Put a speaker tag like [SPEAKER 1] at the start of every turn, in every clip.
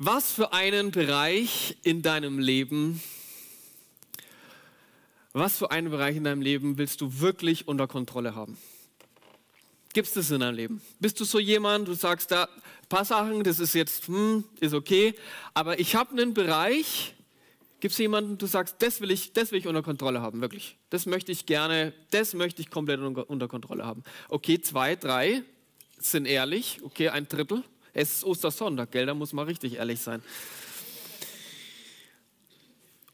[SPEAKER 1] Was für einen Bereich in deinem Leben, was für einen Bereich in deinem Leben willst du wirklich unter Kontrolle haben? Gibt es das in deinem Leben? Bist du so jemand, du sagst da ein paar Sachen, das ist jetzt, hm, ist okay, aber ich habe einen Bereich, gibt es jemanden, du sagst, das will, ich, das will ich unter Kontrolle haben, wirklich. Das möchte ich gerne, das möchte ich komplett unter, unter Kontrolle haben. Okay, zwei, drei sind ehrlich, okay, ein Drittel. Es ist Ostersonntag, gell? Da muss man richtig ehrlich sein.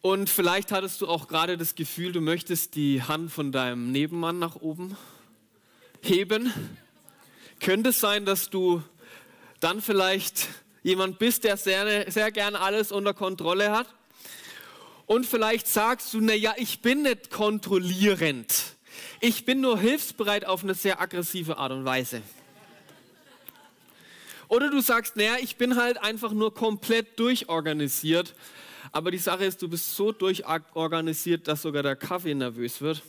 [SPEAKER 1] Und vielleicht hattest du auch gerade das Gefühl, du möchtest die Hand von deinem Nebenmann nach oben heben. Könnte es sein, dass du dann vielleicht jemand bist, der sehr, sehr gern alles unter Kontrolle hat? Und vielleicht sagst du, naja, ich bin nicht kontrollierend. Ich bin nur hilfsbereit auf eine sehr aggressive Art und Weise. Oder du sagst, naja, ich bin halt einfach nur komplett durchorganisiert. Aber die Sache ist, du bist so durchorganisiert, dass sogar der Kaffee nervös wird.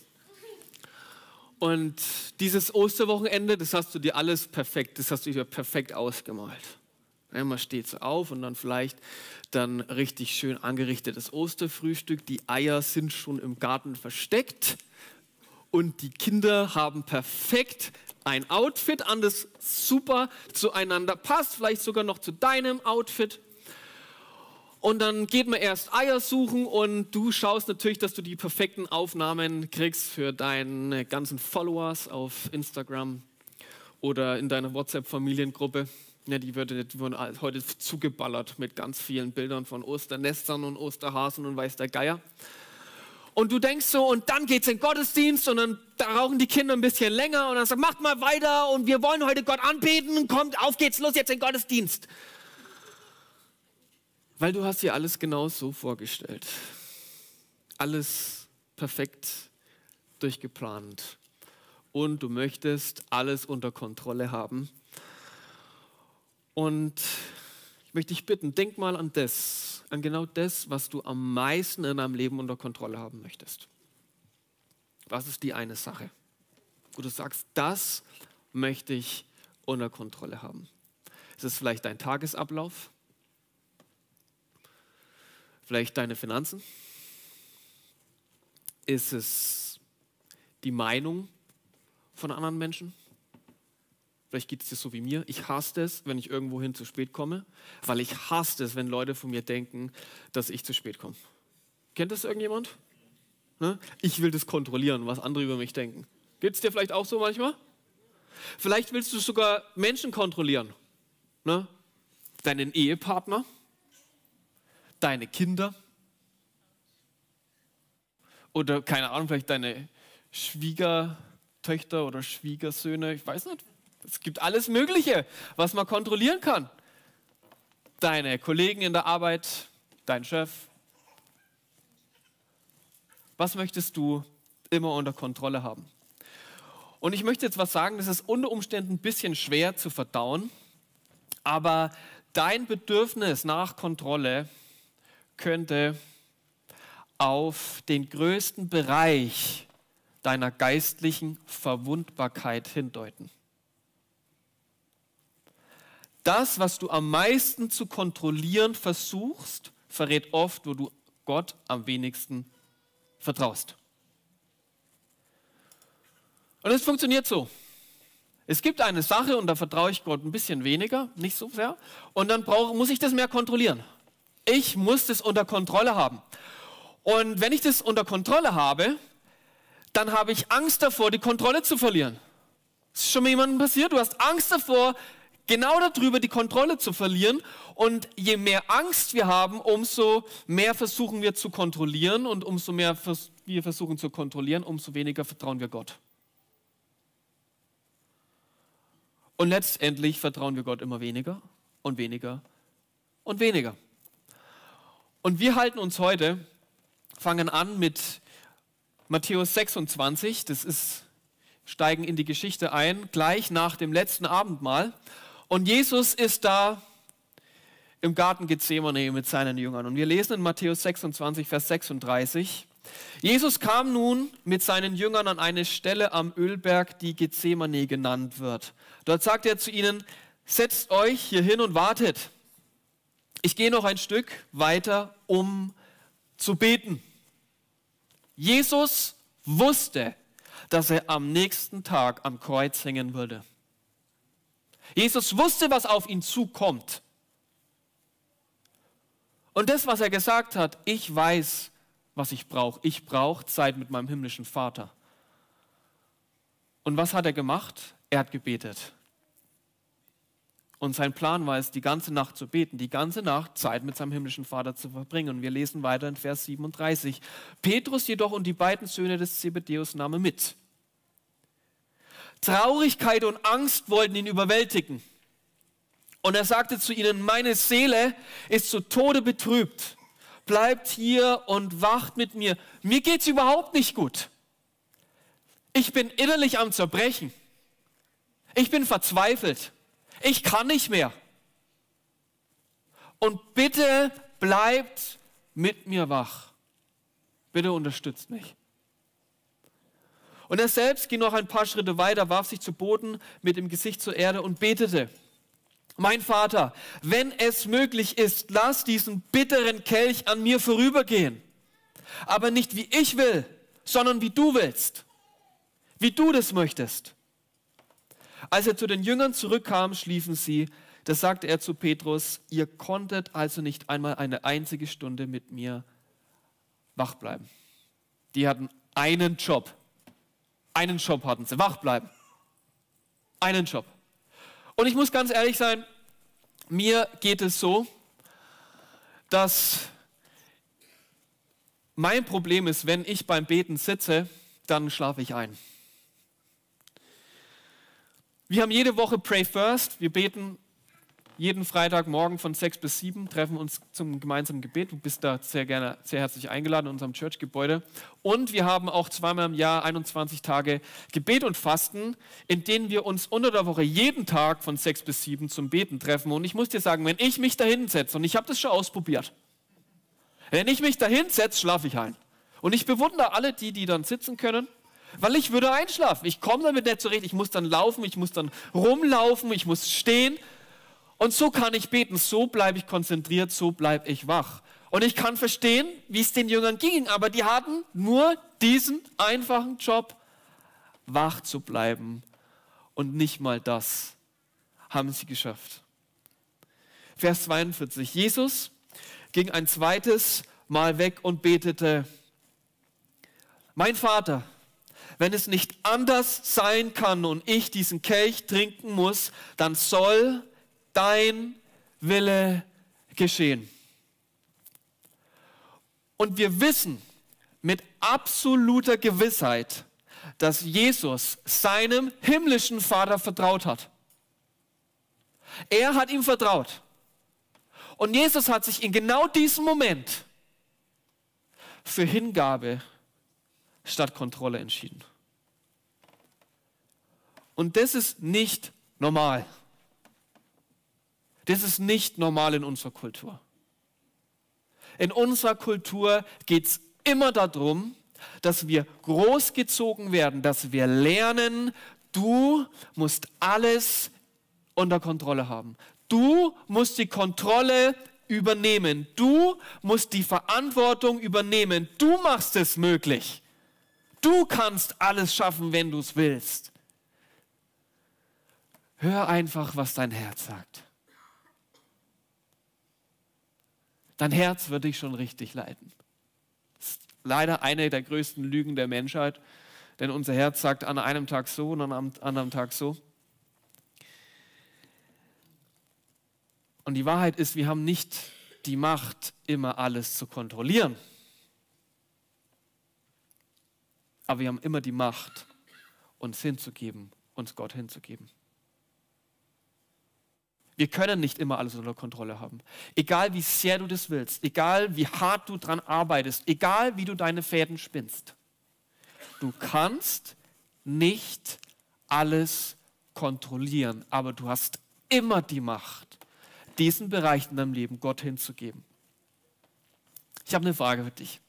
[SPEAKER 1] Und dieses Osterwochenende, das hast du dir alles perfekt, das hast du dir perfekt ausgemalt. Ja, man steht so auf und dann vielleicht dann richtig schön angerichtetes Osterfrühstück. Die Eier sind schon im Garten versteckt und die Kinder haben perfekt ein Outfit an, das super zueinander passt, vielleicht sogar noch zu deinem Outfit. Und dann geht man erst Eier suchen und du schaust natürlich, dass du die perfekten Aufnahmen kriegst für deine ganzen Followers auf Instagram oder in deiner WhatsApp-Familiengruppe. Ja, die, wurden heute zugeballert mit ganz vielen Bildern von Osternestern und Osterhasen und weiß der Geier. Und du denkst so, und dann geht's in den Gottesdienst und dann da rauchen die Kinder ein bisschen länger und dann sagt, macht mal weiter und wir wollen heute Gott anbeten, kommt, auf geht's los jetzt in den Gottesdienst. Weil du hast dir alles genau so vorgestellt. Alles perfekt durchgeplant. Und du möchtest alles unter Kontrolle haben. Und möchte dich bitten, denk mal an das, an genau das, was du am meisten in deinem Leben unter Kontrolle haben möchtest. Was ist die eine Sache, wo du sagst, das möchte ich unter Kontrolle haben? Ist es vielleicht dein Tagesablauf? Vielleicht deine Finanzen? Ist es die Meinung von anderen Menschen? Vielleicht geht es dir so wie mir. Ich hasse es, wenn ich irgendwo hin zu spät komme, weil ich hasse es, wenn Leute von mir denken, dass ich zu spät komme. Kennt das irgendjemand? Ne? Ich will das kontrollieren, was andere über mich denken. Geht es dir vielleicht auch so manchmal? Vielleicht willst du sogar Menschen kontrollieren. Ne? Deinen Ehepartner, deine Kinder oder keine Ahnung, vielleicht deine Schwiegertöchter oder Schwiegersöhne, ich weiß nicht, es gibt alles Mögliche, was man kontrollieren kann. Deine Kollegen in der Arbeit, dein Chef. Was möchtest du immer unter Kontrolle haben? Und ich möchte jetzt was sagen, das ist unter Umständen ein bisschen schwer zu verdauen, aber dein Bedürfnis nach Kontrolle könnte auf den größten Bereich deiner geistlichen Verwundbarkeit hindeuten das, was du am meisten zu kontrollieren versuchst, verrät oft, wo du Gott am wenigsten vertraust. Und es funktioniert so. Es gibt eine Sache und da vertraue ich Gott ein bisschen weniger, nicht so sehr, und dann brauche, muss ich das mehr kontrollieren. Ich muss das unter Kontrolle haben. Und wenn ich das unter Kontrolle habe, dann habe ich Angst davor, die Kontrolle zu verlieren. Ist schon mal jemandem passiert? Du hast Angst davor, genau darüber die Kontrolle zu verlieren. Und je mehr Angst wir haben, umso mehr versuchen wir zu kontrollieren und umso mehr wir versuchen zu kontrollieren, umso weniger vertrauen wir Gott. Und letztendlich vertrauen wir Gott immer weniger und weniger und weniger. Und wir halten uns heute, fangen an mit Matthäus 26, das ist, steigen in die Geschichte ein, gleich nach dem letzten Abendmahl. Und Jesus ist da im Garten Gethsemane mit seinen Jüngern. Und wir lesen in Matthäus 26, Vers 36. Jesus kam nun mit seinen Jüngern an eine Stelle am Ölberg, die Gethsemane genannt wird. Dort sagt er zu ihnen, setzt euch hier hin und wartet. Ich gehe noch ein Stück weiter, um zu beten. Jesus wusste, dass er am nächsten Tag am Kreuz hängen würde. Jesus wusste, was auf ihn zukommt. Und das, was er gesagt hat, ich weiß, was ich brauche. Ich brauche Zeit mit meinem himmlischen Vater. Und was hat er gemacht? Er hat gebetet. Und sein Plan war es, die ganze Nacht zu beten, die ganze Nacht Zeit mit seinem himmlischen Vater zu verbringen. Und wir lesen weiter in Vers 37. Petrus jedoch und die beiden Söhne des Zebedeus nahmen mit. Traurigkeit und Angst wollten ihn überwältigen. Und er sagte zu ihnen, meine Seele ist zu Tode betrübt. Bleibt hier und wacht mit mir. Mir geht es überhaupt nicht gut. Ich bin innerlich am Zerbrechen. Ich bin verzweifelt. Ich kann nicht mehr. Und bitte bleibt mit mir wach. Bitte unterstützt mich. Und er selbst ging noch ein paar Schritte weiter, warf sich zu Boden mit dem Gesicht zur Erde und betete. Mein Vater, wenn es möglich ist, lass diesen bitteren Kelch an mir vorübergehen. Aber nicht wie ich will, sondern wie du willst. Wie du das möchtest. Als er zu den Jüngern zurückkam, schliefen sie. Da sagte er zu Petrus, ihr konntet also nicht einmal eine einzige Stunde mit mir wach bleiben. Die hatten einen Job. Einen Job hatten sie, wach bleiben. Einen Job. Und ich muss ganz ehrlich sein, mir geht es so, dass mein Problem ist, wenn ich beim Beten sitze, dann schlafe ich ein. Wir haben jede Woche Pray First. Wir beten jeden Freitagmorgen von sechs bis sieben treffen uns zum gemeinsamen Gebet. Du bist da sehr gerne, sehr herzlich eingeladen in unserem Church-Gebäude. Und wir haben auch zweimal im Jahr 21 Tage Gebet und Fasten, in denen wir uns unter der Woche jeden Tag von sechs bis sieben zum Beten treffen. Und ich muss dir sagen, wenn ich mich da hinsetze, und ich habe das schon ausprobiert, wenn ich mich da hinsetze, schlafe ich ein. Und ich bewundere alle die, die dann sitzen können, weil ich würde einschlafen. Ich komme damit nicht zurecht. Ich muss dann laufen, ich muss dann rumlaufen, ich muss stehen. Und so kann ich beten, so bleibe ich konzentriert, so bleibe ich wach. Und ich kann verstehen, wie es den Jüngern ging, aber die hatten nur diesen einfachen Job, wach zu bleiben. Und nicht mal das haben sie geschafft. Vers 42. Jesus ging ein zweites Mal weg und betete, mein Vater, wenn es nicht anders sein kann und ich diesen Kelch trinken muss, dann soll dein Wille geschehen. Und wir wissen mit absoluter Gewissheit, dass Jesus seinem himmlischen Vater vertraut hat. Er hat ihm vertraut. Und Jesus hat sich in genau diesem Moment für Hingabe statt Kontrolle entschieden. Und das ist nicht normal. Das ist nicht normal in unserer Kultur. In unserer Kultur geht es immer darum, dass wir großgezogen werden, dass wir lernen, du musst alles unter Kontrolle haben. Du musst die Kontrolle übernehmen. Du musst die Verantwortung übernehmen. Du machst es möglich. Du kannst alles schaffen, wenn du es willst. Hör einfach, was dein Herz sagt. Dein Herz wird dich schon richtig leiten. Das ist leider eine der größten Lügen der Menschheit, denn unser Herz sagt an einem Tag so und an einem anderen Tag so. Und die Wahrheit ist, wir haben nicht die Macht, immer alles zu kontrollieren. Aber wir haben immer die Macht, uns hinzugeben, uns Gott hinzugeben. Wir können nicht immer alles unter Kontrolle haben. Egal wie sehr du das willst, egal wie hart du dran arbeitest, egal wie du deine Fäden spinnst. Du kannst nicht alles kontrollieren, aber du hast immer die Macht, diesen Bereich in deinem Leben Gott hinzugeben. Ich habe eine Frage für dich.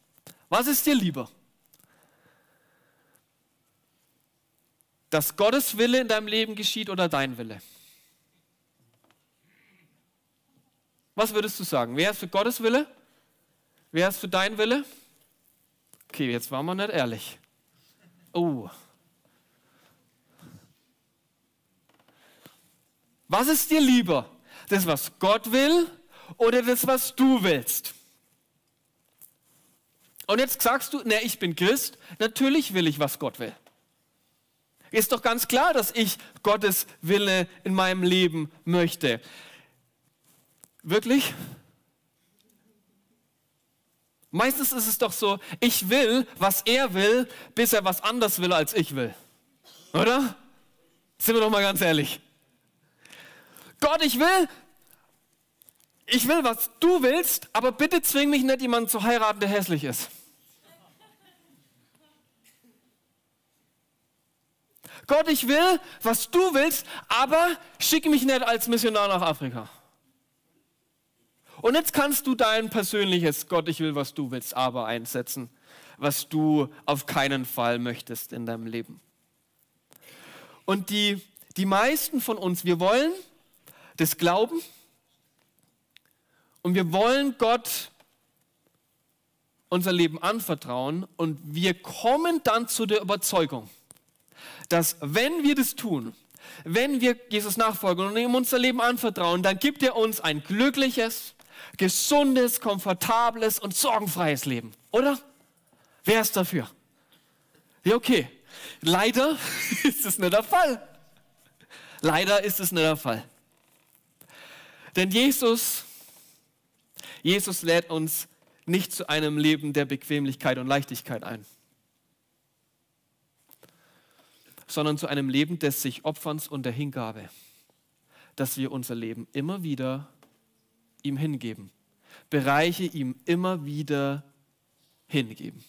[SPEAKER 1] Was ist dir lieber? Dass Gottes Wille in deinem Leben geschieht oder dein Wille? Was würdest du sagen? Wer ist für Gottes Wille? Wer ist für dein Wille? Okay, jetzt waren wir nicht ehrlich. Oh. Was ist dir lieber? Das, was Gott will oder das, was du willst? Und jetzt sagst du, ne, ich bin Christ, natürlich will ich, was Gott will. Ist doch ganz klar, dass ich Gottes Wille in meinem Leben möchte. Wirklich? Meistens ist es doch so, ich will, was er will, bis er was anders will, als ich will. Oder? Sind wir doch mal ganz ehrlich. Gott, ich will, ich will, was du willst, aber bitte zwing mich nicht, jemanden zu heiraten, der hässlich ist. Gott, ich will, was du willst, aber schicke mich nicht als Missionar nach Afrika. Und jetzt kannst du dein persönliches Gott, ich will, was du willst, aber einsetzen, was du auf keinen Fall möchtest in deinem Leben. Und die, die meisten von uns, wir wollen das Glauben und wir wollen Gott unser Leben anvertrauen und wir kommen dann zu der Überzeugung, dass wenn wir das tun, wenn wir Jesus nachfolgen und ihm unser Leben anvertrauen, dann gibt er uns ein glückliches, gesundes, komfortables und sorgenfreies Leben. Oder? Wer ist dafür? Ja, okay. Leider ist es nicht der Fall. Leider ist es nicht der Fall. Denn Jesus, Jesus lädt uns nicht zu einem Leben der Bequemlichkeit und Leichtigkeit ein, sondern zu einem Leben des sich Opferns und der Hingabe, dass wir unser Leben immer wieder ihm hingeben, Bereiche ihm immer wieder hingeben.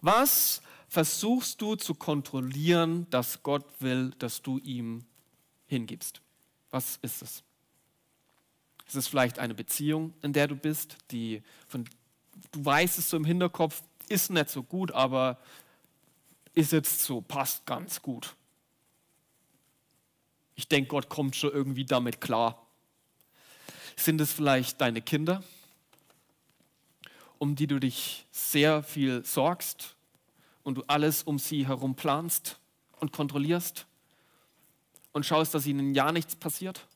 [SPEAKER 1] Was versuchst du zu kontrollieren, dass Gott will, dass du ihm hingibst? Was ist es? Ist es vielleicht eine Beziehung, in der du bist, die von, du weißt es so im Hinterkopf, ist nicht so gut, aber ist jetzt so, passt ganz gut. Ich denke, Gott kommt schon irgendwie damit klar. Sind es vielleicht deine Kinder, um die du dich sehr viel sorgst und du alles um sie herum planst und kontrollierst und schaust, dass ihnen ja nichts passiert?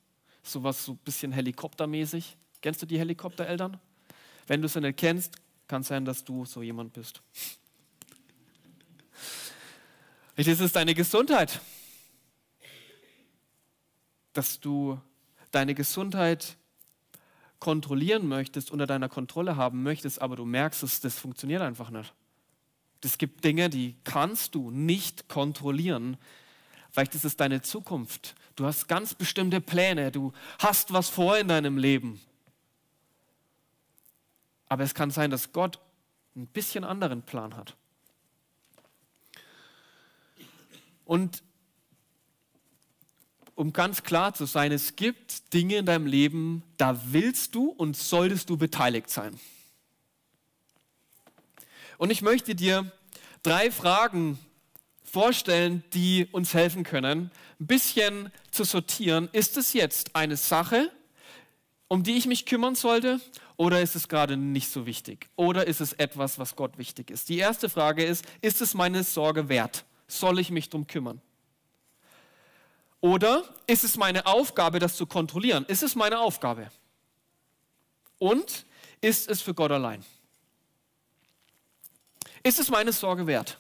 [SPEAKER 1] Sowas so ein bisschen helikoptermäßig. Kennst du die Helikoptereltern? Wenn du sie nicht kennst, kann sein, dass du so jemand bist. Das ist deine Gesundheit. Dass du deine Gesundheit kontrollieren möchtest, unter deiner Kontrolle haben möchtest, aber du merkst, dass das funktioniert einfach nicht. Es gibt Dinge, die kannst du nicht kontrollieren. Vielleicht ist es deine Zukunft. Du hast ganz bestimmte Pläne. Du hast was vor in deinem Leben. Aber es kann sein, dass Gott ein bisschen anderen Plan hat. Und um ganz klar zu sein, es gibt Dinge in deinem Leben, da willst du und solltest du beteiligt sein. Und ich möchte dir drei Fragen vorstellen, die uns helfen können, ein bisschen zu sortieren. Ist es jetzt eine Sache, um die ich mich kümmern sollte, oder ist es gerade nicht so wichtig? Oder ist es etwas, was Gott wichtig ist? Die erste Frage ist, ist es meine Sorge wert? Soll ich mich darum kümmern? Oder ist es meine Aufgabe, das zu kontrollieren? Ist es meine Aufgabe? Und ist es für Gott allein? Ist es meine Sorge wert?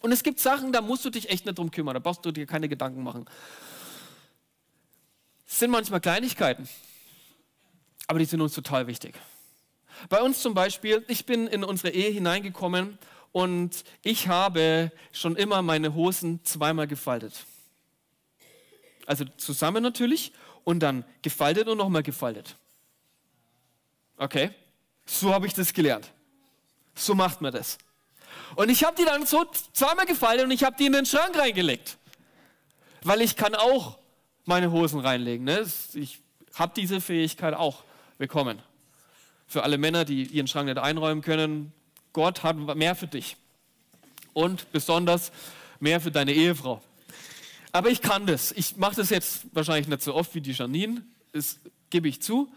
[SPEAKER 1] Und es gibt Sachen, da musst du dich echt nicht drum kümmern, da brauchst du dir keine Gedanken machen. Es sind manchmal Kleinigkeiten, aber die sind uns total wichtig. Bei uns zum Beispiel, ich bin in unsere Ehe hineingekommen und ich habe schon immer meine Hosen zweimal gefaltet. Also zusammen natürlich und dann gefaltet und nochmal gefaltet. Okay, so habe ich das gelernt. So macht man das. Und ich habe die dann so zweimal gefaltet und ich habe die in den Schrank reingelegt. Weil ich kann auch meine Hosen reinlegen. Ne? Ich habe diese Fähigkeit auch bekommen. Für alle Männer, die ihren Schrank nicht einräumen können, Gott hat mehr für dich. Und besonders mehr für deine Ehefrau. Aber ich kann das. Ich mache das jetzt wahrscheinlich nicht so oft wie die Janine. Ist gebe ich zu.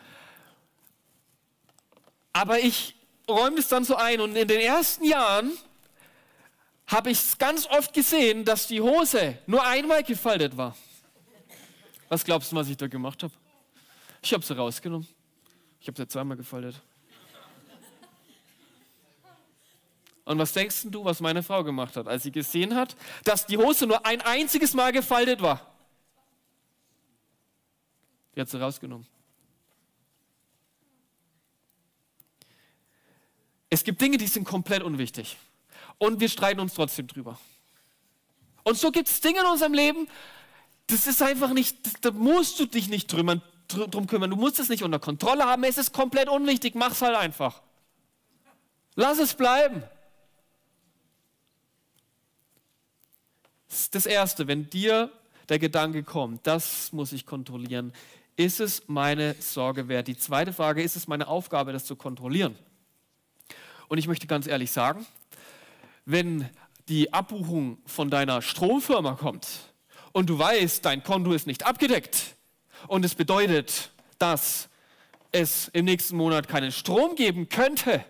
[SPEAKER 1] Aber ich räume es dann so ein und in den ersten Jahren habe ich es ganz oft gesehen, dass die Hose nur einmal gefaltet war. Was glaubst du, was ich da gemacht habe? Ich habe sie rausgenommen. Ich habe sie zweimal gefaltet. Und was denkst du, was meine Frau gemacht hat, als sie gesehen hat, dass die Hose nur ein einziges Mal gefaltet war? Die hat sie rausgenommen. Es gibt Dinge, die sind komplett unwichtig. Und wir streiten uns trotzdem drüber. Und so gibt es Dinge in unserem Leben, das ist einfach nicht, da musst du dich nicht drum, drum kümmern. Du musst es nicht unter Kontrolle haben. Es ist komplett unwichtig. Mach's halt einfach. Lass es bleiben. Das Erste, wenn dir der Gedanke kommt, das muss ich kontrollieren, ist es meine Sorge wert? Die zweite Frage, ist es meine Aufgabe, das zu kontrollieren? Und ich möchte ganz ehrlich sagen, wenn die Abbuchung von deiner Stromfirma kommt und du weißt, dein Konto ist nicht abgedeckt und es bedeutet, dass es im nächsten Monat keinen Strom geben könnte,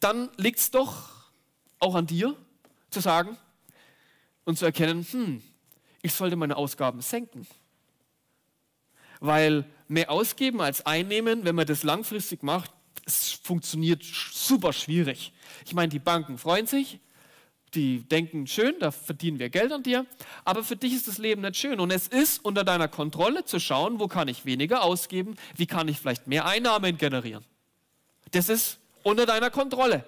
[SPEAKER 1] dann liegt es doch auch an dir zu sagen und zu erkennen, hm, ich sollte meine Ausgaben senken. Weil mehr ausgeben als einnehmen, wenn man das langfristig macht, es funktioniert super schwierig. Ich meine, die Banken freuen sich, die denken, schön, da verdienen wir Geld an dir, aber für dich ist das Leben nicht schön. Und es ist unter deiner Kontrolle zu schauen, wo kann ich weniger ausgeben, wie kann ich vielleicht mehr Einnahmen generieren. Das ist unter deiner Kontrolle.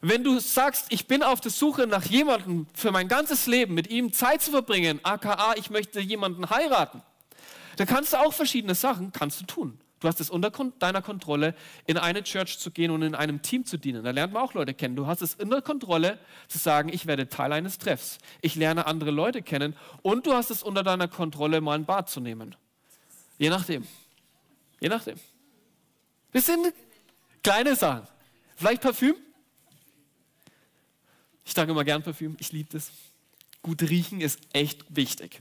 [SPEAKER 1] Wenn du sagst, ich bin auf der Suche nach jemandem für mein ganzes Leben, mit ihm Zeit zu verbringen, aka ich möchte jemanden heiraten, dann kannst du auch verschiedene Sachen kannst du tun. Du hast es unter deiner Kontrolle, in eine Church zu gehen und in einem Team zu dienen. Da lernt man auch Leute kennen. Du hast es unter Kontrolle zu sagen, ich werde Teil eines Treffs. Ich lerne andere Leute kennen. Und du hast es unter deiner Kontrolle, mal ein Bad zu nehmen. Je nachdem. Je nachdem. Das sind kleine Sachen. Vielleicht Parfüm? Ich trage immer gern Parfüm. Ich liebe das. Gut riechen ist echt wichtig.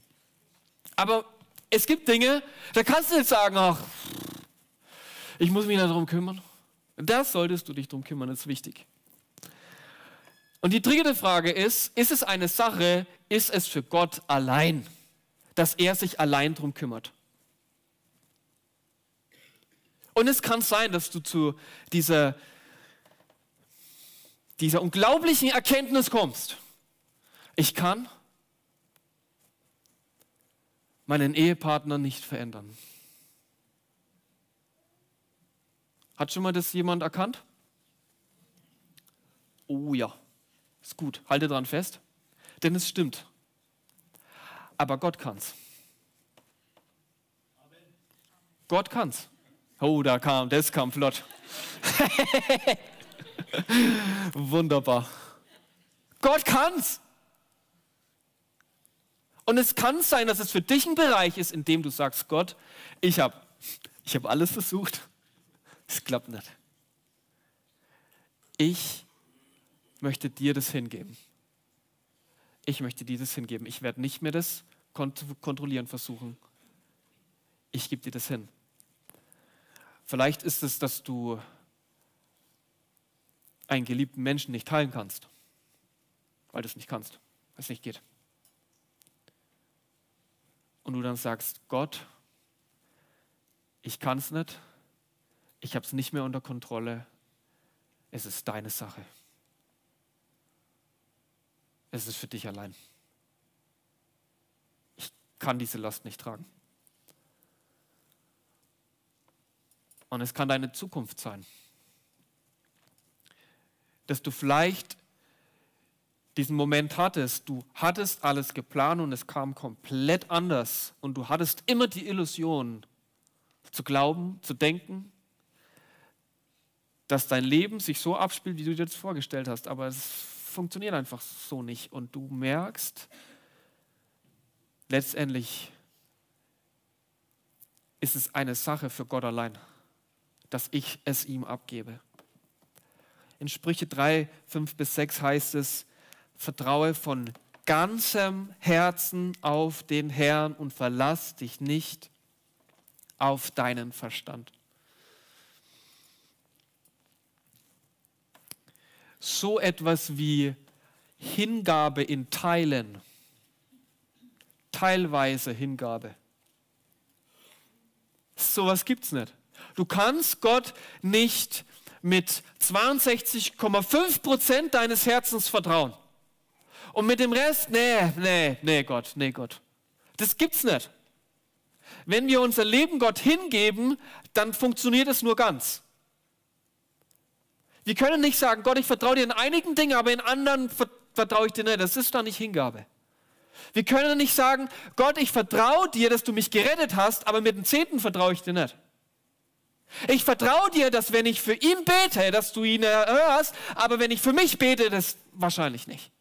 [SPEAKER 1] Aber es gibt Dinge, da kannst du nicht sagen, ach, ich muss mich darum kümmern. Das solltest du dich darum kümmern, das ist wichtig. Und die dritte Frage ist, ist es eine Sache, ist es für Gott allein, dass er sich allein darum kümmert? Und es kann sein, dass du zu dieser, dieser unglaublichen Erkenntnis kommst. Ich kann meinen Ehepartner nicht verändern. Hat schon mal das jemand erkannt? Oh ja, ist gut. Halte dran fest, denn es stimmt. Aber Gott kann's. Gott kann's. Oh, da kam, das kam flott. Wunderbar. Gott kann's. Und es kann sein, dass es für dich ein Bereich ist, in dem du sagst, Gott, ich habe ich hab alles versucht es klappt nicht. Ich möchte dir das hingeben. Ich möchte dir das hingeben. Ich werde nicht mehr das kont kontrollieren versuchen. Ich gebe dir das hin. Vielleicht ist es, dass du einen geliebten Menschen nicht teilen kannst, weil du es nicht kannst, weil es nicht geht. Und du dann sagst, Gott, ich kann es nicht, ich habe es nicht mehr unter Kontrolle, es ist deine Sache. Es ist für dich allein. Ich kann diese Last nicht tragen. Und es kann deine Zukunft sein, dass du vielleicht diesen Moment hattest, du hattest alles geplant und es kam komplett anders und du hattest immer die Illusion zu glauben, zu denken, dass dein Leben sich so abspielt, wie du dir das vorgestellt hast. Aber es funktioniert einfach so nicht. Und du merkst, letztendlich ist es eine Sache für Gott allein, dass ich es ihm abgebe. In Sprüche 3, 5 bis 6 heißt es, vertraue von ganzem Herzen auf den Herrn und verlass dich nicht auf deinen Verstand. So etwas wie Hingabe in Teilen, teilweise Hingabe. Sowas gibt es nicht. Du kannst Gott nicht mit 62,5 Prozent deines Herzens vertrauen. Und mit dem Rest, nee, nee, nee, Gott, nee, Gott. Das gibt's nicht. Wenn wir unser Leben Gott hingeben, dann funktioniert es nur ganz. Wir können nicht sagen, Gott, ich vertraue dir in einigen Dingen, aber in anderen vertraue ich dir nicht. Das ist doch nicht Hingabe. Wir können nicht sagen, Gott, ich vertraue dir, dass du mich gerettet hast, aber mit dem Zehnten vertraue ich dir nicht. Ich vertraue dir, dass wenn ich für ihn bete, dass du ihn erhörst, aber wenn ich für mich bete, das wahrscheinlich nicht.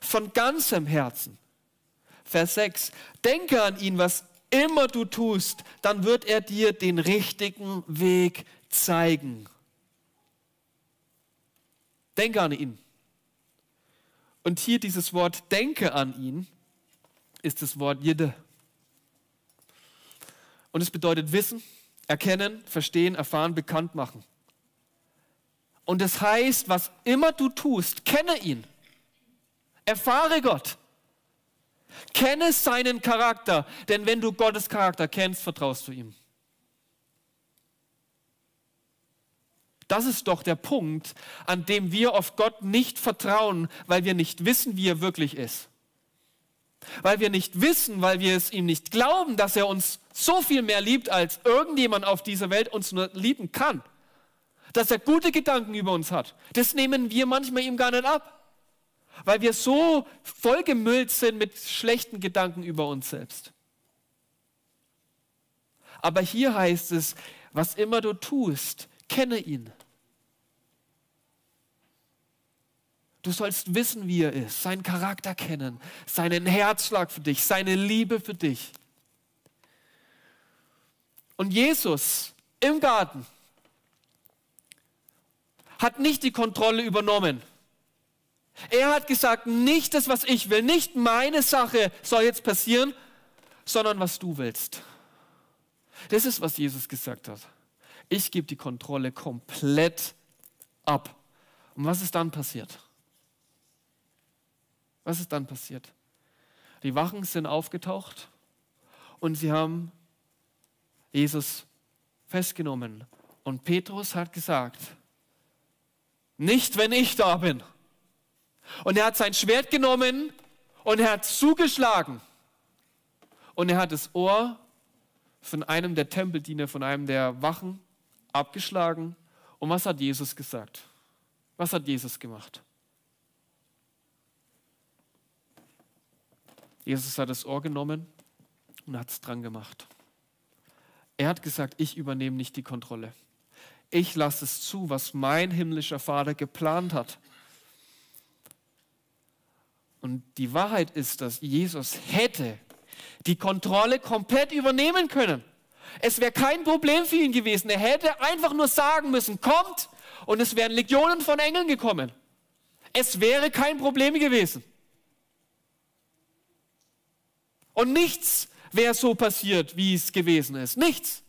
[SPEAKER 1] Von ganzem Herzen. Vers 6. Denke an ihn, was immer du tust, dann wird er dir den richtigen Weg zeigen. Denke an ihn. Und hier dieses Wort denke an ihn ist das Wort Jede. Und es bedeutet wissen, erkennen, verstehen, erfahren, bekannt machen. Und es das heißt, was immer du tust, kenne ihn. Erfahre Gott. Kenne seinen Charakter, denn wenn du Gottes Charakter kennst, vertraust du ihm. Das ist doch der Punkt, an dem wir auf Gott nicht vertrauen, weil wir nicht wissen, wie er wirklich ist. Weil wir nicht wissen, weil wir es ihm nicht glauben, dass er uns so viel mehr liebt, als irgendjemand auf dieser Welt uns nur lieben kann. Dass er gute Gedanken über uns hat. Das nehmen wir manchmal ihm gar nicht ab. Weil wir so vollgemüllt sind mit schlechten Gedanken über uns selbst. Aber hier heißt es, was immer du tust, kenne ihn. Du sollst wissen, wie er ist, seinen Charakter kennen, seinen Herzschlag für dich, seine Liebe für dich. Und Jesus im Garten hat nicht die Kontrolle übernommen. Er hat gesagt, nicht das, was ich will, nicht meine Sache soll jetzt passieren, sondern was du willst. Das ist, was Jesus gesagt hat. Ich gebe die Kontrolle komplett ab. Und was ist dann passiert? Was ist dann passiert? Die Wachen sind aufgetaucht und sie haben Jesus festgenommen. Und Petrus hat gesagt, nicht wenn ich da bin. Und er hat sein Schwert genommen und er hat zugeschlagen. Und er hat das Ohr von einem der Tempeldiener, von einem der Wachen abgeschlagen. Und was hat Jesus gesagt? Was hat Jesus gemacht? Jesus hat das Ohr genommen und hat es dran gemacht. Er hat gesagt, ich übernehme nicht die Kontrolle. Ich lasse es zu, was mein himmlischer Vater geplant hat. Und die Wahrheit ist, dass Jesus hätte die Kontrolle komplett übernehmen können. Es wäre kein Problem für ihn gewesen. Er hätte einfach nur sagen müssen, kommt, und es wären Legionen von Engeln gekommen. Es wäre kein Problem gewesen. Und nichts wäre so passiert, wie es gewesen ist. Nichts.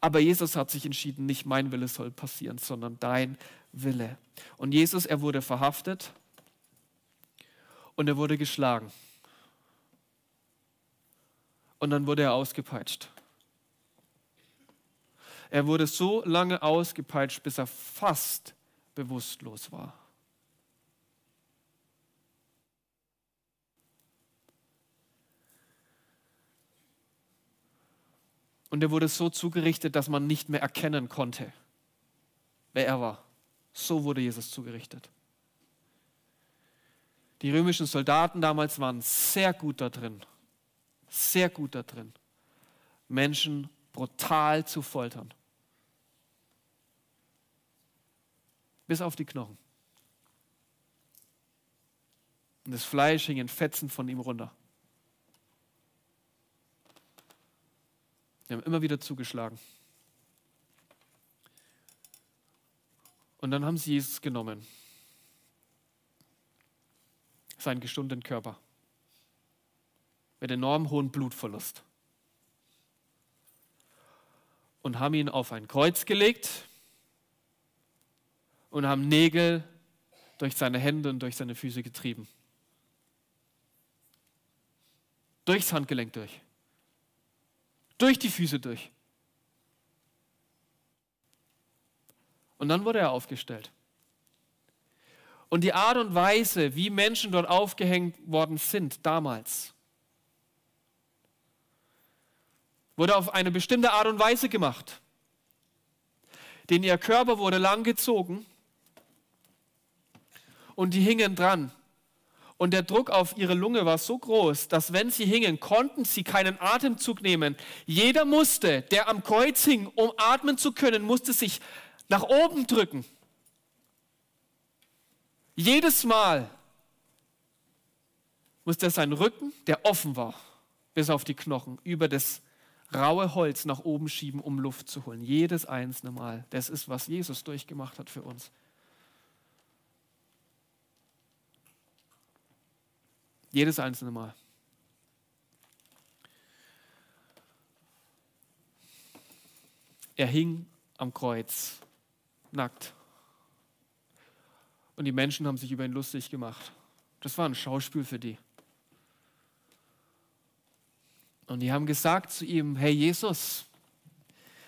[SPEAKER 1] Aber Jesus hat sich entschieden, nicht mein Wille soll passieren, sondern dein Wille. Und Jesus, er wurde verhaftet und er wurde geschlagen. Und dann wurde er ausgepeitscht. Er wurde so lange ausgepeitscht, bis er fast bewusstlos war. Und er wurde so zugerichtet, dass man nicht mehr erkennen konnte, wer er war. So wurde Jesus zugerichtet. Die römischen Soldaten damals waren sehr gut da drin, sehr gut da drin, Menschen brutal zu foltern. Bis auf die Knochen. Und das Fleisch hing in Fetzen von ihm runter. Die haben immer wieder zugeschlagen. Und dann haben sie Jesus genommen, seinen gestundenen Körper. mit enorm hohem Blutverlust. Und haben ihn auf ein Kreuz gelegt und haben Nägel durch seine Hände und durch seine Füße getrieben. Durchs Handgelenk durch. Durch die Füße durch. Und dann wurde er aufgestellt. Und die Art und Weise, wie Menschen dort aufgehängt worden sind damals, wurde auf eine bestimmte Art und Weise gemacht. Denn ihr Körper wurde langgezogen und die hingen dran. Und der Druck auf ihre Lunge war so groß, dass wenn sie hingen, konnten sie keinen Atemzug nehmen. Jeder musste, der am Kreuz hing, um atmen zu können, musste sich nach oben drücken. Jedes Mal musste er seinen Rücken, der offen war, bis auf die Knochen, über das raue Holz nach oben schieben, um Luft zu holen. Jedes einzelne Mal. Das ist, was Jesus durchgemacht hat für uns. Jedes einzelne Mal. Er hing am Kreuz, nackt. Und die Menschen haben sich über ihn lustig gemacht. Das war ein Schauspiel für die. Und die haben gesagt zu ihm, hey Jesus,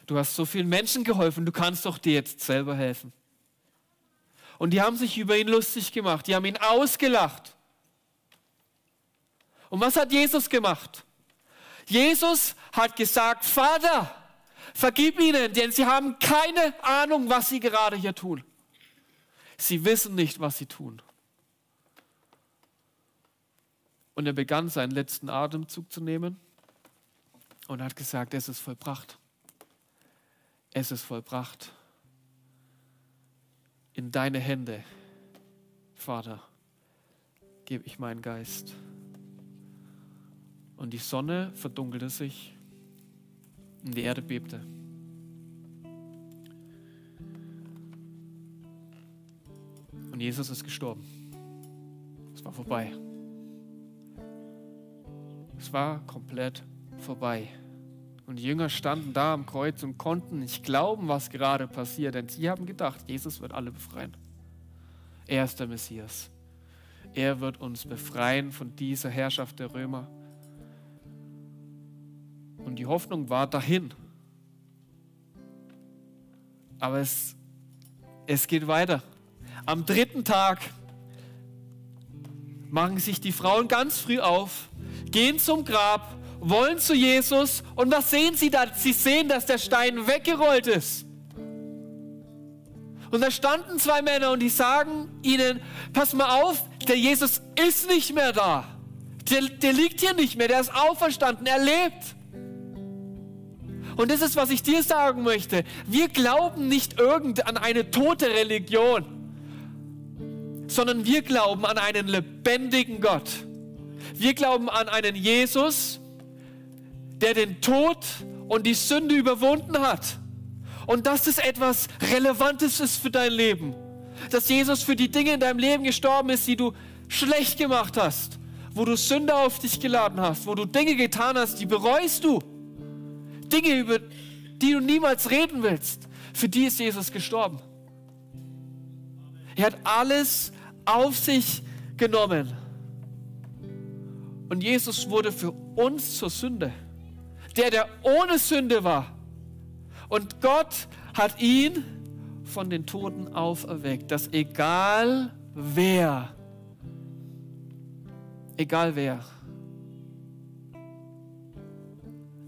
[SPEAKER 1] du hast so vielen Menschen geholfen, du kannst doch dir jetzt selber helfen. Und die haben sich über ihn lustig gemacht, die haben ihn ausgelacht. Und was hat Jesus gemacht? Jesus hat gesagt, Vater, vergib ihnen, denn sie haben keine Ahnung, was sie gerade hier tun. Sie wissen nicht, was sie tun. Und er begann seinen letzten Atemzug zu nehmen und hat gesagt, es ist vollbracht. Es ist vollbracht. In deine Hände, Vater, gebe ich meinen Geist. Und die Sonne verdunkelte sich und die Erde bebte. Und Jesus ist gestorben. Es war vorbei. Es war komplett vorbei. Und die Jünger standen da am Kreuz und konnten nicht glauben, was gerade passiert, denn sie haben gedacht, Jesus wird alle befreien. Er ist der Messias. Er wird uns befreien von dieser Herrschaft der Römer. Und die Hoffnung war dahin. Aber es, es geht weiter. Am dritten Tag machen sich die Frauen ganz früh auf, gehen zum Grab, wollen zu Jesus und was sehen sie da? Sie sehen, dass der Stein weggerollt ist. Und da standen zwei Männer und die sagen ihnen, pass mal auf, der Jesus ist nicht mehr da. Der, der liegt hier nicht mehr, der ist auferstanden, er lebt. Und das ist, was ich dir sagen möchte. Wir glauben nicht irgend an eine tote Religion, sondern wir glauben an einen lebendigen Gott. Wir glauben an einen Jesus, der den Tod und die Sünde überwunden hat. Und dass es etwas Relevantes ist für dein Leben. Dass Jesus für die Dinge in deinem Leben gestorben ist, die du schlecht gemacht hast, wo du Sünde auf dich geladen hast, wo du Dinge getan hast, die bereust du. Dinge, über die du niemals reden willst, für die ist Jesus gestorben. Er hat alles auf sich genommen. Und Jesus wurde für uns zur Sünde. Der, der ohne Sünde war. Und Gott hat ihn von den Toten auferweckt, dass egal wer, egal wer,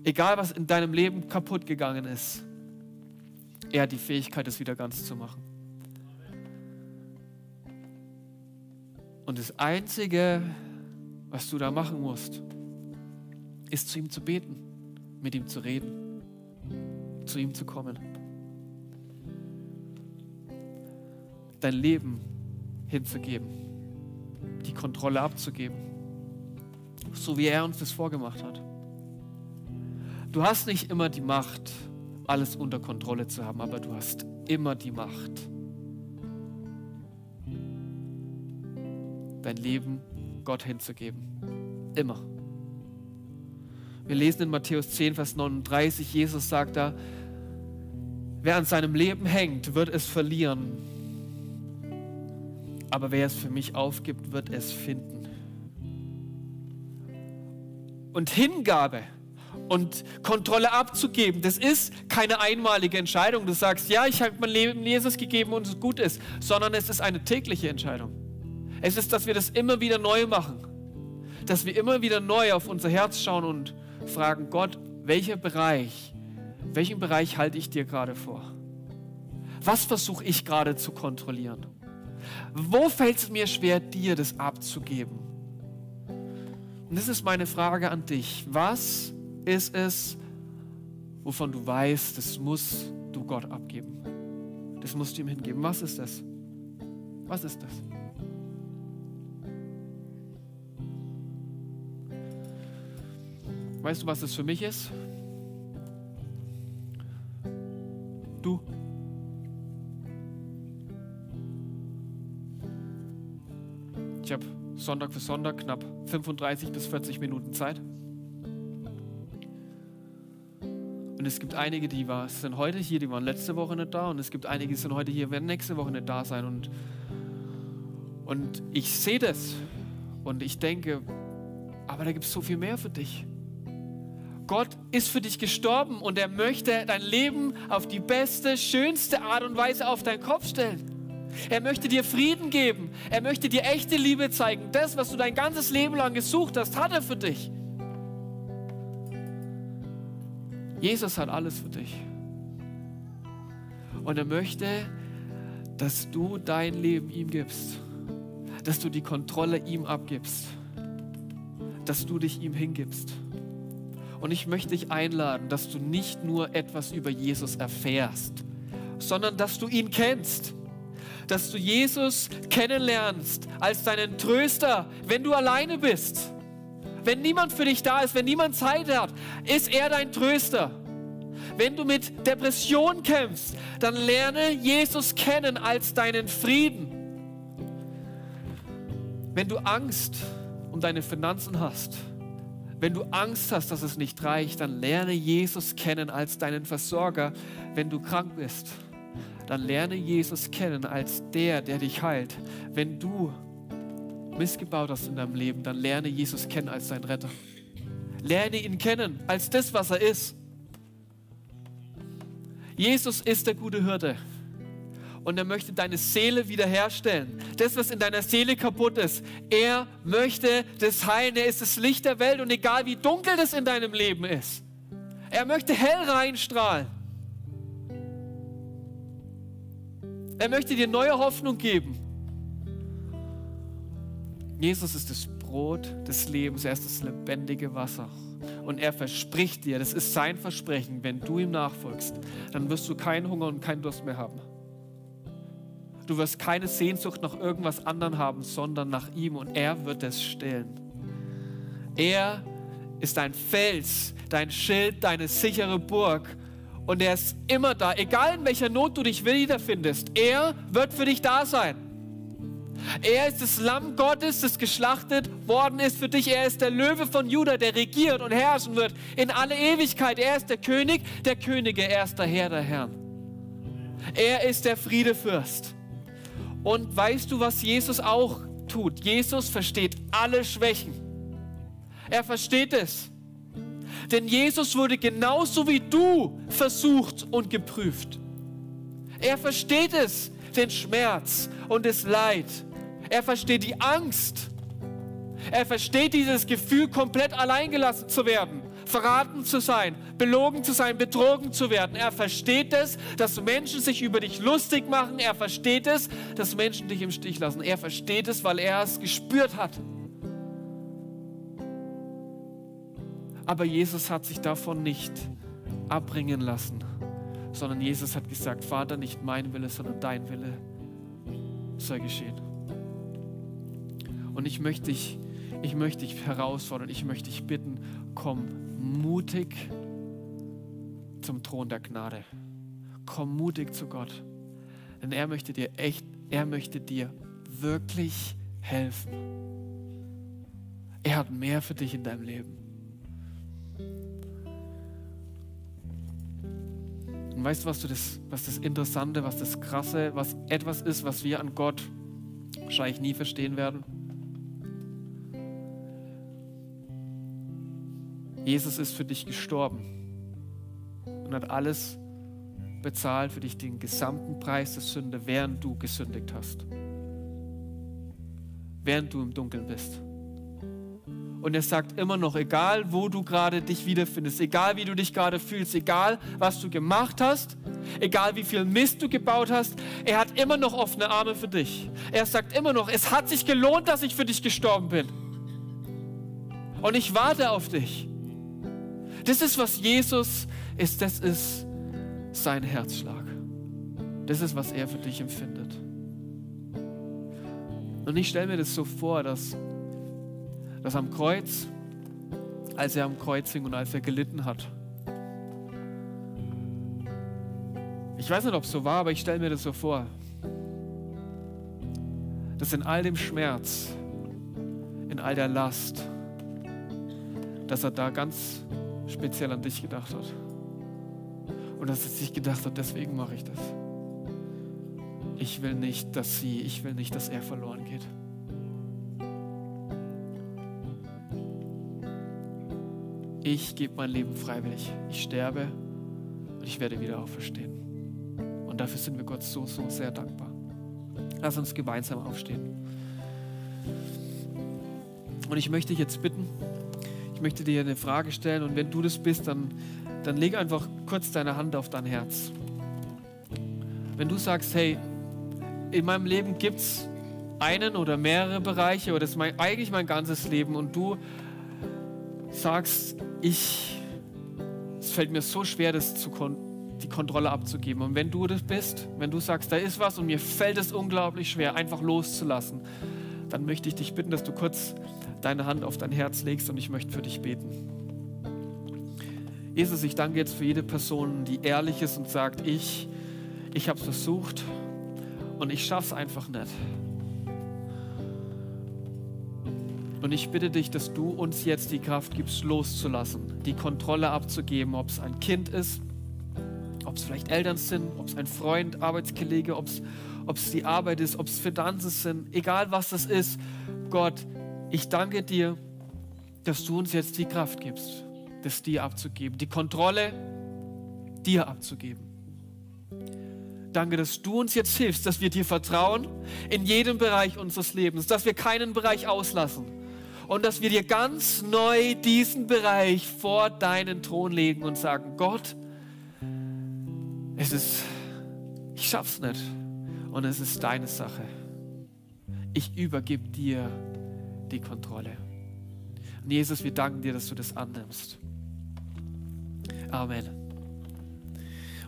[SPEAKER 1] Egal, was in deinem Leben kaputt gegangen ist, er hat die Fähigkeit, es wieder ganz zu machen. Und das Einzige, was du da machen musst, ist zu ihm zu beten, mit ihm zu reden, zu ihm zu kommen. Dein Leben hinzugeben, die Kontrolle abzugeben, so wie er uns das vorgemacht hat. Du hast nicht immer die Macht, alles unter Kontrolle zu haben, aber du hast immer die Macht, dein Leben Gott hinzugeben. Immer. Wir lesen in Matthäus 10, Vers 39, Jesus sagt da, wer an seinem Leben hängt, wird es verlieren. Aber wer es für mich aufgibt, wird es finden. Und Hingabe und Kontrolle abzugeben, das ist keine einmalige Entscheidung. Du sagst, ja, ich habe mein Leben Jesus gegeben und es gut ist, sondern es ist eine tägliche Entscheidung. Es ist, dass wir das immer wieder neu machen. Dass wir immer wieder neu auf unser Herz schauen und fragen, Gott, welcher Bereich, welchen Bereich halte ich dir gerade vor? Was versuche ich gerade zu kontrollieren? Wo fällt es mir schwer, dir das abzugeben? Und das ist meine Frage an dich. Was ist es, wovon du weißt, das musst du Gott abgeben? Das musst du ihm hingeben. Was ist das? Was ist das? Weißt du, was das für mich ist? Du. Ich habe Sonntag für Sonntag knapp 35 bis 40 Minuten Zeit. Und es gibt einige, die sind heute hier, die waren letzte Woche nicht da. Und es gibt einige, die sind heute hier, werden nächste Woche nicht da sein. Und, und ich sehe das. Und ich denke, aber da gibt es so viel mehr für dich. Gott ist für dich gestorben und er möchte dein Leben auf die beste, schönste Art und Weise auf deinen Kopf stellen. Er möchte dir Frieden geben. Er möchte dir echte Liebe zeigen. Das, was du dein ganzes Leben lang gesucht hast, hat er für dich. Jesus hat alles für dich. Und er möchte, dass du dein Leben ihm gibst. Dass du die Kontrolle ihm abgibst. Dass du dich ihm hingibst. Und ich möchte dich einladen, dass du nicht nur etwas über Jesus erfährst, sondern dass du ihn kennst. Dass du Jesus kennenlernst als deinen Tröster, wenn du alleine bist. Wenn niemand für dich da ist, wenn niemand Zeit hat, ist er dein Tröster. Wenn du mit Depression kämpfst, dann lerne Jesus kennen als deinen Frieden. Wenn du Angst um deine Finanzen hast, wenn du Angst hast, dass es nicht reicht, dann lerne Jesus kennen als deinen Versorger. Wenn du krank bist, dann lerne Jesus kennen als der, der dich heilt. Wenn du missgebaut hast in deinem Leben, dann lerne Jesus kennen als dein Retter. Lerne ihn kennen als das, was er ist. Jesus ist der gute Hirte und er möchte deine Seele wiederherstellen. Das, was in deiner Seele kaputt ist, er möchte das heilen. Er ist das Licht der Welt und egal wie dunkel das in deinem Leben ist, er möchte hell reinstrahlen. Er möchte dir neue Hoffnung geben. Jesus ist das Brot des Lebens, er ist das lebendige Wasser. Und er verspricht dir, das ist sein Versprechen, wenn du ihm nachfolgst, dann wirst du keinen Hunger und keinen Durst mehr haben. Du wirst keine Sehnsucht nach irgendwas anderem haben, sondern nach ihm und er wird es stillen. Er ist dein Fels, dein Schild, deine sichere Burg und er ist immer da, egal in welcher Not du dich wiederfindest. Er wird für dich da sein. Er ist das Lamm Gottes, das geschlachtet worden ist für dich. Er ist der Löwe von Juda, der regiert und herrschen wird in alle Ewigkeit. Er ist der König der Könige, er ist der Herr der Herren. Er ist der Friedefürst. Und weißt du, was Jesus auch tut? Jesus versteht alle Schwächen. Er versteht es. Denn Jesus wurde genauso wie du versucht und geprüft. Er versteht es, den Schmerz und das Leid. Er versteht die Angst. Er versteht dieses Gefühl, komplett alleingelassen zu werden verraten zu sein, belogen zu sein, betrogen zu werden. Er versteht es, dass Menschen sich über dich lustig machen. Er versteht es, dass Menschen dich im Stich lassen. Er versteht es, weil er es gespürt hat. Aber Jesus hat sich davon nicht abbringen lassen, sondern Jesus hat gesagt, Vater, nicht mein Wille, sondern dein Wille soll geschehen. Und ich möchte dich, ich möchte dich herausfordern, ich möchte dich bitten, komm mutig zum Thron der Gnade. Komm mutig zu Gott. Denn er möchte dir echt, er möchte dir wirklich helfen. Er hat mehr für dich in deinem Leben. Und weißt du, was, du das, was das Interessante, was das Krasse, was etwas ist, was wir an Gott wahrscheinlich nie verstehen werden? Jesus ist für dich gestorben und hat alles bezahlt für dich, den gesamten Preis der Sünde, während du gesündigt hast. Während du im Dunkeln bist. Und er sagt immer noch, egal wo du gerade dich wiederfindest, egal wie du dich gerade fühlst, egal was du gemacht hast, egal wie viel Mist du gebaut hast, er hat immer noch offene Arme für dich. Er sagt immer noch, es hat sich gelohnt, dass ich für dich gestorben bin. Und ich warte auf dich. Das ist, was Jesus ist, das ist sein Herzschlag. Das ist, was er für dich empfindet. Und ich stelle mir das so vor, dass dass am Kreuz, als er am Kreuz hing und als er gelitten hat, ich weiß nicht, ob es so war, aber ich stelle mir das so vor, dass in all dem Schmerz, in all der Last, dass er da ganz speziell an dich gedacht hat. Und dass er sich gedacht hat, deswegen mache ich das. Ich will nicht, dass sie, ich will nicht, dass er verloren geht. ich gebe mein Leben freiwillig. Ich sterbe und ich werde wieder auferstehen. Und dafür sind wir Gott so, so sehr dankbar. Lass uns gemeinsam aufstehen. Und ich möchte dich jetzt bitten, ich möchte dir eine Frage stellen und wenn du das bist, dann, dann leg einfach kurz deine Hand auf dein Herz. Wenn du sagst, hey, in meinem Leben gibt es einen oder mehrere Bereiche oder das ist mein, eigentlich mein ganzes Leben und du sagst, ich, es fällt mir so schwer, das zu kon die Kontrolle abzugeben. Und wenn du das bist, wenn du sagst, da ist was und mir fällt es unglaublich schwer, einfach loszulassen, dann möchte ich dich bitten, dass du kurz deine Hand auf dein Herz legst und ich möchte für dich beten. Jesus, ich danke jetzt für jede Person, die ehrlich ist und sagt, ich, ich habe es versucht und ich schaffe es einfach nicht. Und ich bitte dich, dass du uns jetzt die Kraft gibst, loszulassen, die Kontrolle abzugeben, ob es ein Kind ist, ob es vielleicht Eltern sind, ob es ein Freund, Arbeitskollege, ob es die Arbeit ist, ob es Finanzen sind, egal was das ist. Gott, ich danke dir, dass du uns jetzt die Kraft gibst, das dir abzugeben, die Kontrolle dir abzugeben. Danke, dass du uns jetzt hilfst, dass wir dir vertrauen in jedem Bereich unseres Lebens, dass wir keinen Bereich auslassen und dass wir dir ganz neu diesen Bereich vor deinen Thron legen und sagen, Gott, es ist, ich schaff's nicht und es ist deine Sache. Ich übergebe dir die Kontrolle. Und Jesus, wir danken dir, dass du das annimmst. Amen.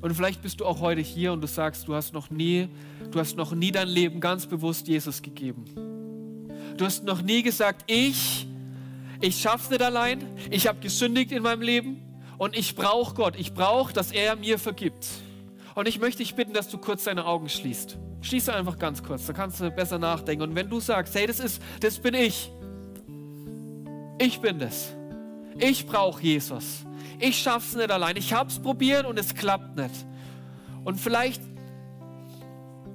[SPEAKER 1] Und vielleicht bist du auch heute hier und du sagst, du hast noch nie, du hast noch nie dein Leben ganz bewusst Jesus gegeben. Du hast noch nie gesagt, ich, ich schaff's nicht allein, ich habe gesündigt in meinem Leben und ich brauche Gott, ich brauche, dass er mir vergibt. Und ich möchte dich bitten, dass du kurz deine Augen schließt. Schließe einfach ganz kurz, da kannst du besser nachdenken. Und wenn du sagst, hey, das ist, das bin ich. Ich bin das. Ich brauche Jesus. Ich schaff's nicht allein. Ich hab's probiert und es klappt nicht. Und vielleicht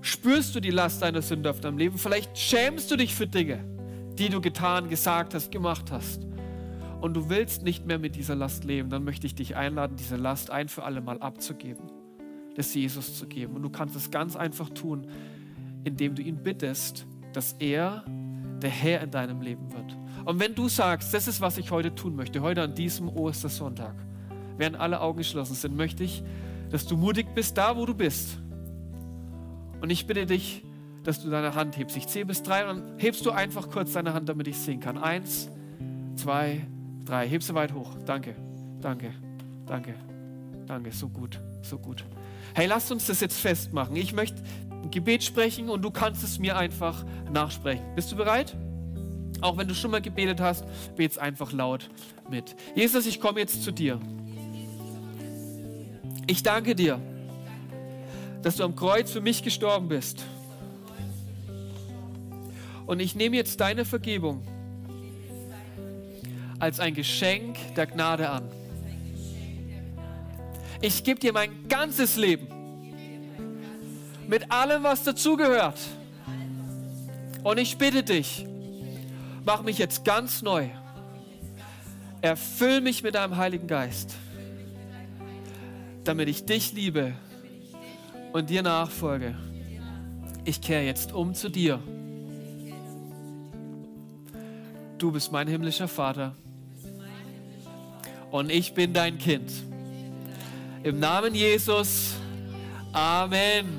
[SPEAKER 1] spürst du die Last deiner Sünde auf deinem Leben. Vielleicht schämst du dich für Dinge die du getan, gesagt hast, gemacht hast. Und du willst nicht mehr mit dieser Last leben, dann möchte ich dich einladen, diese Last ein für alle Mal abzugeben, das Jesus zu geben. Und du kannst es ganz einfach tun, indem du ihn bittest, dass er der Herr in deinem Leben wird. Und wenn du sagst, das ist, was ich heute tun möchte, heute an diesem Ostersonntag, während alle Augen geschlossen sind, möchte ich, dass du mutig bist, da wo du bist. Und ich bitte dich, dass du deine Hand hebst. Ich zähle bis drei und dann hebst du einfach kurz deine Hand, damit ich sehen kann. Eins, zwei, drei. Hebst du weit hoch. Danke, danke, danke, danke. So gut, so gut. Hey, lass uns das jetzt festmachen. Ich möchte ein Gebet sprechen und du kannst es mir einfach nachsprechen. Bist du bereit? Auch wenn du schon mal gebetet hast, bet's einfach laut mit. Jesus, ich komme jetzt zu dir. Ich danke dir, dass du am Kreuz für mich gestorben bist und ich nehme jetzt deine Vergebung als ein Geschenk der Gnade an. Ich gebe dir mein ganzes Leben. Mit allem, was dazugehört. Und ich bitte dich, mach mich jetzt ganz neu. Erfüll mich mit deinem Heiligen Geist, damit ich dich liebe und dir nachfolge. Ich kehre jetzt um zu dir. Du bist mein himmlischer Vater und ich bin dein Kind. Im Namen Jesus. Amen.